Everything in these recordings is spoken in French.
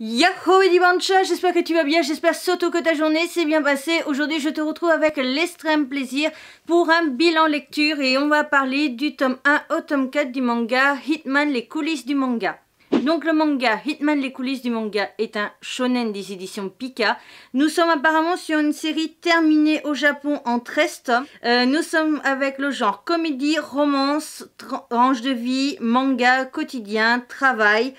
Yahoo Edibancha, j'espère que tu vas bien, j'espère surtout que ta journée s'est bien passée. Aujourd'hui je te retrouve avec l'extrême plaisir pour un bilan lecture et on va parler du tome 1 au tome 4 du manga Hitman les coulisses du manga. Donc le manga Hitman les coulisses du manga est un shonen des éditions Pika. Nous sommes apparemment sur une série terminée au Japon en 13 tomes. Euh, nous sommes avec le genre comédie, romance, tranche de vie, manga, quotidien, travail.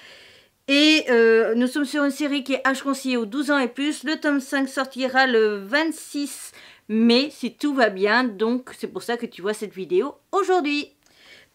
Et euh, nous sommes sur une série qui est âge conseillé aux 12 ans et plus. Le tome 5 sortira le 26 mai si tout va bien. Donc c'est pour ça que tu vois cette vidéo aujourd'hui.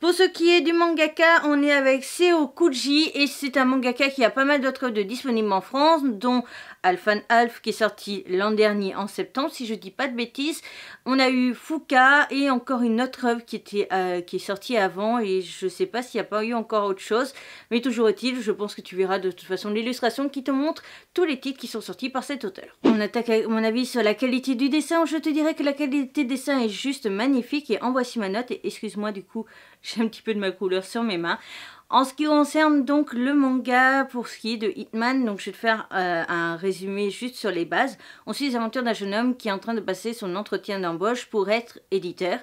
Pour ce qui est du mangaka, on est avec Seo Kuji et c'est un mangaka qui a pas mal d'autres œuvres disponibles en France, dont Alphan Alf qui est sorti l'an dernier en septembre, si je dis pas de bêtises. On a eu Fuka et encore une autre œuvre qui, était, euh, qui est sortie avant et je sais pas s'il n'y a pas eu encore autre chose. Mais toujours est-il, je pense que tu verras de toute façon l'illustration qui te montre tous les titres qui sont sortis par cet auteur. On attaque mon avis sur la qualité du dessin. Je te dirais que la qualité du dessin est juste magnifique et en voici ma note. Et excuse-moi du coup, j'ai un petit peu de ma couleur sur mes mains. En ce qui concerne donc le manga, pour ce qui est de Hitman, donc je vais te faire euh, un résumé juste sur les bases. On suit les aventures d'un jeune homme qui est en train de passer son entretien d'embauche pour être éditeur.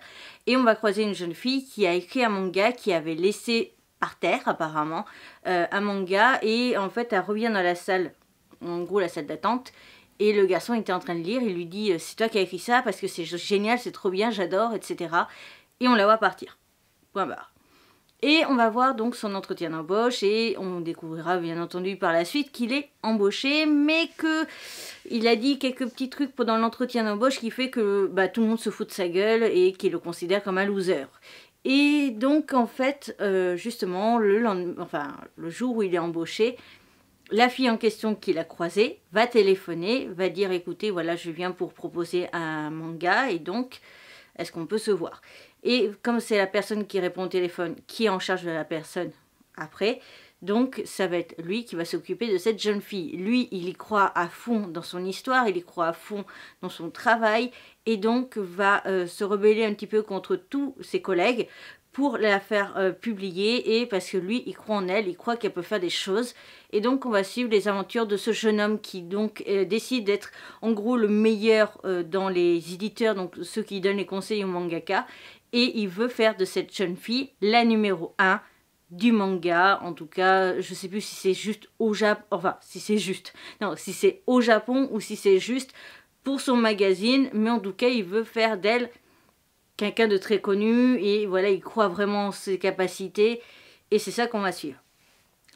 Et on va croiser une jeune fille qui a écrit un manga qui avait laissé par terre apparemment euh, un manga et en fait elle revient dans la salle, en gros la salle d'attente. Et le garçon était en train de lire, il lui dit c'est toi qui as écrit ça parce que c'est génial, c'est trop bien, j'adore, etc. Et on la voit partir. Point barre. Et on va voir donc son entretien d'embauche et on découvrira bien entendu par la suite qu'il est embauché, mais que il a dit quelques petits trucs pendant l'entretien d'embauche qui fait que bah, tout le monde se fout de sa gueule et qu'il le considère comme un loser. Et donc en fait, euh, justement, le, enfin, le jour où il est embauché, la fille en question qu'il a croisée va téléphoner, va dire écoutez, voilà, je viens pour proposer un manga et donc est-ce qu'on peut se voir? Et comme c'est la personne qui répond au téléphone qui est en charge de la personne après, donc ça va être lui qui va s'occuper de cette jeune fille. Lui, il y croit à fond dans son histoire, il y croit à fond dans son travail et donc va euh, se rebeller un petit peu contre tous ses collègues pour la faire euh, publier et parce que lui il croit en elle, il croit qu'elle peut faire des choses et donc on va suivre les aventures de ce jeune homme qui donc euh, décide d'être en gros le meilleur dans les éditeurs, donc ceux qui donnent les conseils au mangaka et il veut faire de cette jeune fille la numéro 1 du manga. En tout cas, je sais plus si c'est juste au Japon, enfin si c'est juste, non, si c'est au Japon ou si c'est juste pour son magazine, mais en tout cas, il veut faire d'elle quelqu'un de très connu et voilà, il croit vraiment en ses capacités et c'est ça qu'on va suivre.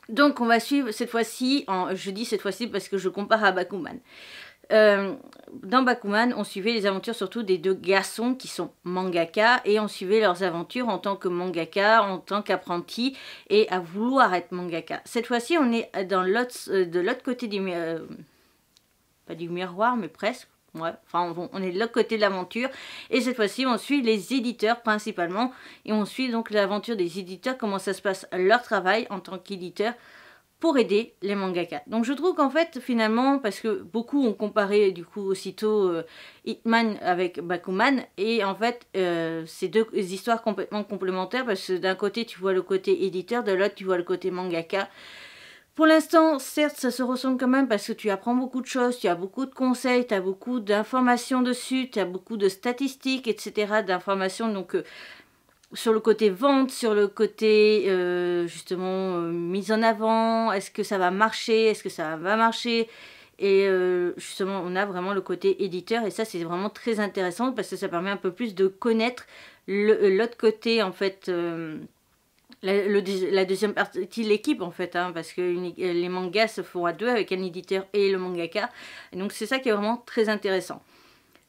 Donc on va suivre cette fois-ci, je dis cette fois-ci parce que je compare à Bakuman. Euh, dans Bakuman, on suivait les aventures surtout des deux garçons qui sont mangaka et on suivait leurs aventures en tant que mangaka, en tant qu'apprenti et à vouloir être mangaka. Cette fois-ci, on est dans euh, de l'autre côté du euh, pas du miroir, mais presque. Enfin, on, on est de l'autre côté de l'aventure. Et cette fois-ci, on suit les éditeurs principalement. Et on suit donc l'aventure des éditeurs, comment ça se passe leur travail en tant qu'éditeur pour aider les mangaka. Donc je trouve qu'en fait finalement, parce que beaucoup ont comparé du coup aussitôt euh, Hitman avec Bakuman, et en fait euh, c'est deux histoires complètement complémentaires parce que d'un côté tu vois le côté éditeur, de l'autre tu vois le côté mangaka. Pour l'instant, certes, ça se ressemble quand même parce que tu apprends beaucoup de choses, tu as beaucoup de conseils, tu as beaucoup d'informations dessus, tu as beaucoup de statistiques, etc., d'informations. Donc, euh, sur le côté vente, sur le côté euh, justement euh, mise en avant, est-ce que ça va marcher, est-ce que ça va marcher? Et euh, justement on a vraiment le côté éditeur et ça c'est vraiment très intéressant parce que ça permet un peu plus de connaître l'autre côté en fait la, deuxième partie l'équipe en fait hein, parce que les mangas se font à deux avec un éditeur et le mangaka et donc c'est ça qui est vraiment très intéressant.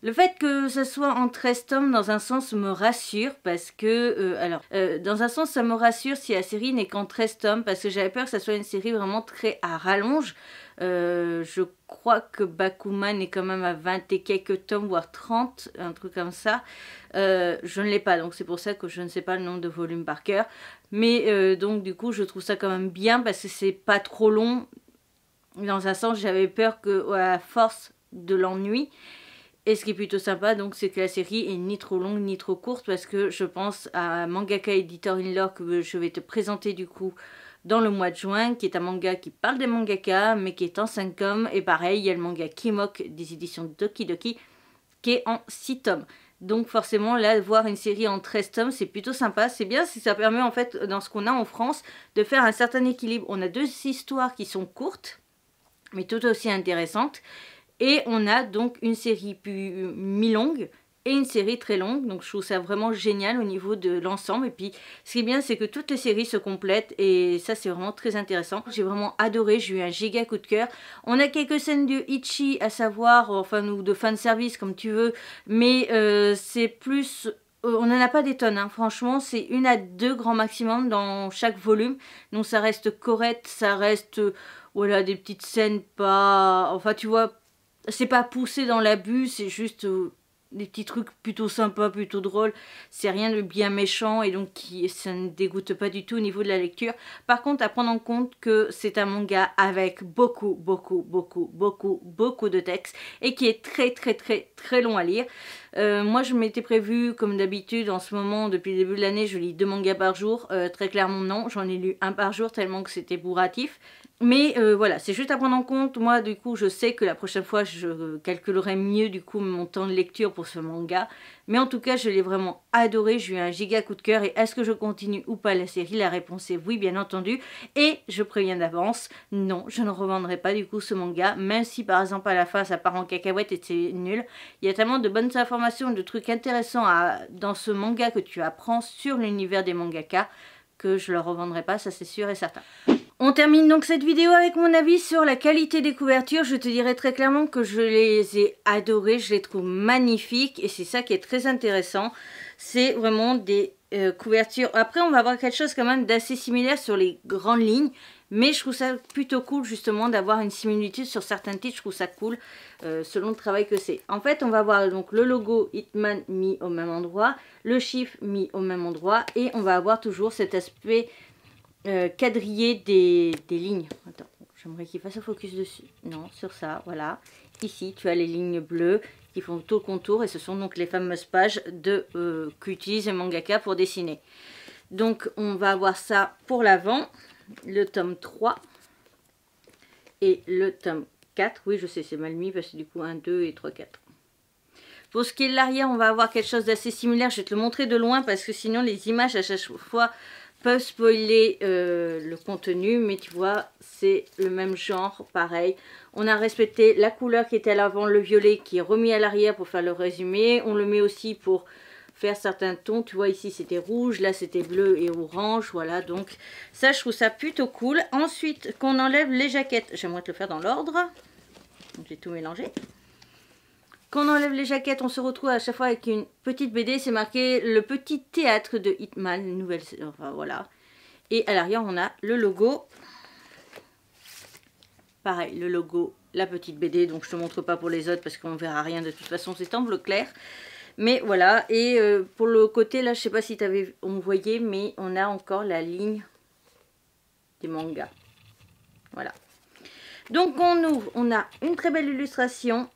Le fait que ça soit en 13 tomes, dans un sens, me rassure parce que... Euh, alors, euh, dans un sens, ça me rassure si la série n'est qu'en 13 tomes parce que j'avais peur que ça soit une série vraiment très à rallonge. Euh, je crois que Bakuman est quand même à 20 et quelques tomes, voire 30, un truc comme ça. je ne l'ai pas, donc c'est pour ça que je ne sais pas le nombre de volumes par cœur. Mais donc du coup, je trouve ça quand même bien parce que c'est pas trop long. Dans un sens, j'avais peur que, à force de l'ennui, et ce qui est plutôt sympa, donc, c'est que la série est ni trop longue ni trop courte parce que je pense à Mangaka Editor in Lore que je vais te présenter du coup dans le mois de juin, qui est un manga qui parle des mangaka, mais qui est en 5 tomes. Et pareil, il y a le manga Kimok des éditions Doki Doki, qui est en 6 tomes. Donc forcément, là, voir une série en 13 tomes, c'est plutôt sympa. C'est bien si ça permet, en fait, dans ce qu'on a en France, de faire un certain équilibre. On a deux histoires qui sont courtes, mais tout aussi intéressantes. Et on a donc une série mi-longue et une série très longue. Donc je trouve ça vraiment génial au niveau de l'ensemble. Et puis ce qui est bien, c'est que toutes les séries se complètent et ça c'est vraiment très intéressant. J'ai vraiment adoré, j'ai eu un giga coup de cœur. On a quelques scènes de Ichi à savoir, enfin ou de fan service comme tu veux, mais euh, c'est plus euh, on n'en a pas des tonnes, hein. franchement, c'est une à deux grands maximum dans chaque volume. Donc ça reste correct, ça reste, voilà, des petites scènes pas... Enfin, tu vois, c'est pas poussé dans l'abus, c'est juste euh, des petits trucs plutôt sympas, plutôt drôles. C'est rien de bien méchant et donc qui, ça ne dégoûte pas du tout au niveau de la lecture. Par contre, à prendre en compte que c'est un manga avec beaucoup, beaucoup, beaucoup, beaucoup, beaucoup de textes et qui est très, très, très, très long à lire. Euh, moi, je m'étais prévu, comme d'habitude, en ce moment, depuis le début de l'année, je lis deux mangas par jour. Euh, très clairement, non. J'en ai lu un par jour tellement que c'était bourratif. Mais euh, voilà, c'est juste à prendre en compte. Moi, du coup, je sais que la prochaine fois, je calculerai mieux, du coup, mon temps de lecture pour ce manga. Mais en tout cas, je l'ai vraiment adoré. J'ai eu un giga coup de cœur. Et est-ce que je continue ou pas la série? La réponse est oui, bien entendu. Et je préviens d'avance, non, je ne revendrai pas, du coup, ce manga. Même si, par exemple, à la fin, ça part en cacahuète et c'est nul. Il y a tellement de bonnes informations, de trucs intéressants à, dans ce manga que tu apprends sur l'univers des mangaka que je ne le revendrai pas, ça c'est sûr et certain. On termine donc cette vidéo avec mon avis sur la qualité des couvertures. Je te dirais très clairement que je les ai adorées, je les trouve magnifiques et c'est ça qui est très intéressant. C'est vraiment des euh, couvertures. Après, on va avoir quelque chose quand même d'assez similaire sur les grandes lignes. Mais je trouve ça plutôt cool justement d'avoir une similitude sur certains titres. Je trouve ça cool euh, selon le travail que c'est. En fait, on va avoir donc le logo Hitman mis au même endroit, le chiffre mis au même endroit et on va avoir toujours cet aspect euh, quadrillé des, lignes. Attends, j'aimerais qu'il fasse un focus dessus. Non, sur ça, voilà. Ici, tu as les lignes bleues qui font tout le contour et ce sont donc les fameuses pages de euh, mangaka pour dessiner. Donc, on va avoir ça pour l'avant, le tome 3 et le tome 4. Oui, je sais, c'est mal mis parce que du coup, 1, 2 et 3, 4. Pour ce qui est de l'arrière, on va avoir quelque chose d'assez similaire. Je vais te le montrer de loin parce que sinon, les images à chaque fois peuvent spoiler euh, le contenu, mais tu vois, c'est le même genre, pareil. On a respecté la couleur qui était à l'avant, le violet, qui est remis à l'arrière pour faire le résumé. On le met aussi pour faire certains tons. Tu vois, ici, c'était rouge, là, c'était bleu et orange. Voilà, donc ça, je trouve ça plutôt cool. Ensuite, qu'on enlève les jaquettes. J'aimerais te le faire dans l'ordre. J'ai tout mélangé. Quand on enlève les jaquettes, on se retrouve à chaque fois avec une petite BD. C'est marqué le petit théâtre de Hitman, nouvelle, enfin voilà. Et à l'arrière, on a le logo. Pareil, le logo, la petite BD. Donc je te montre pas pour les autres parce qu'on verra rien de toute façon. C'est en bleu clair. Mais voilà, et euh, pour le côté là, je sais pas si tu avais on voyait, mais on a encore la ligne des mangas. Voilà. Donc on ouvre, on a une très belle illustration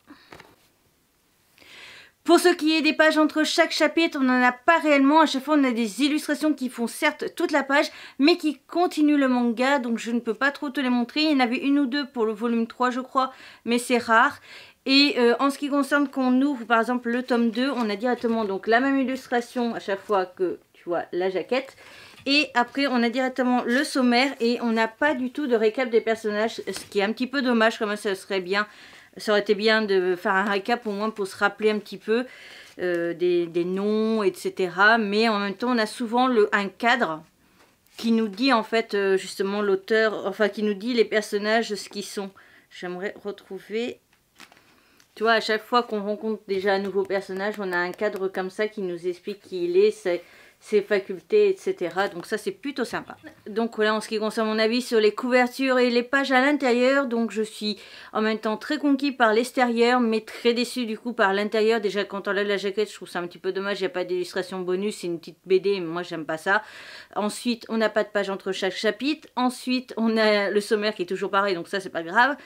pour ce qui est des pages entre chaque chapitre, on n'en a pas réellement. À chaque fois, on a des illustrations qui font certes toute la page, mais qui continuent le manga. Donc, je ne peux pas trop te les montrer. Il y en avait une ou deux pour le volume 3, je crois, mais c'est rare. Et euh, en ce qui concerne qu'on ouvre, par exemple, le tome 2, on a directement donc la même illustration à chaque fois que, tu vois, la jaquette. Et après, on a directement le sommaire et on n'a pas du tout de récap des personnages, ce qui est un petit peu dommage, comme ça serait bien ça aurait été bien de faire un récap au moins pour se rappeler un petit peu euh, des, noms, etc. Mais en même temps, on a souvent le, un cadre qui nous dit en fait euh, justement l'auteur, enfin qui nous dit les personnages ce qu'ils sont. J'aimerais retrouver... Tu vois, à chaque fois qu'on rencontre déjà un nouveau personnage, on a un cadre comme ça qui nous explique qui il est, ses facultés, etc. Donc ça, c'est plutôt sympa. Donc voilà, en ce qui concerne mon avis sur les couvertures et les pages à l'intérieur, donc je suis en même temps très conquis par l'extérieur, mais très déçu du coup par l'intérieur. Déjà, quand on lève la jaquette, je trouve ça un petit peu dommage, il n'y a pas d'illustration bonus, c'est une petite BD, mais moi, j'aime pas ça. Ensuite, on n'a pas de page entre chaque chapitre. Ensuite, on a le sommaire qui est toujours pareil, donc ça, c'est pas grave.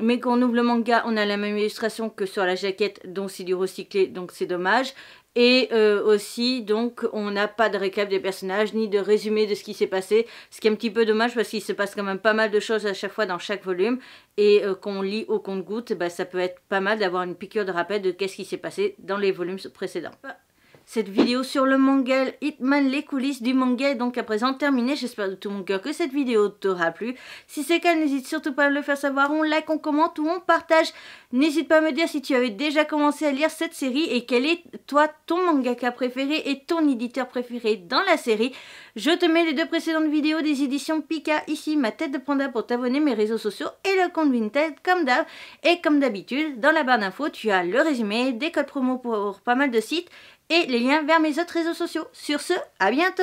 Mais quand on ouvre le manga, on a la même illustration que sur la jaquette, donc c'est du recyclé, donc c'est dommage. Et euh, aussi, donc, on n'a pas de récap des personnages, ni de résumé de ce qui s'est passé, ce qui est un petit peu dommage parce qu'il se passe quand même pas mal de choses à chaque fois dans chaque volume. Et euh, qu'on lit au compte-goutte, bah, ça peut être pas mal d'avoir une piqûre de rappel de qu'est-ce qui s'est passé dans les volumes précédents cette vidéo sur le manga Hitman, les coulisses du manga est donc à présent terminée. J'espère de tout mon cœur que cette vidéo t'aura plu. Si c'est le cas, n'hésite surtout pas à me le faire savoir. On like, on commente ou on partage. N'hésite pas à me dire si tu avais déjà commencé à lire cette série et quel est toi ton mangaka préféré et ton éditeur préféré dans la série. Je te mets les deux précédentes vidéos des éditions Pika ici, ma tête de panda pour t'abonner, mes réseaux sociaux et le compte Vinted comme d'hab. Et comme d'habitude, dans la barre d'infos, tu as le résumé, des codes promo pour pas mal de sites et les liens vers mes autres réseaux sociaux. Sur ce, à bientôt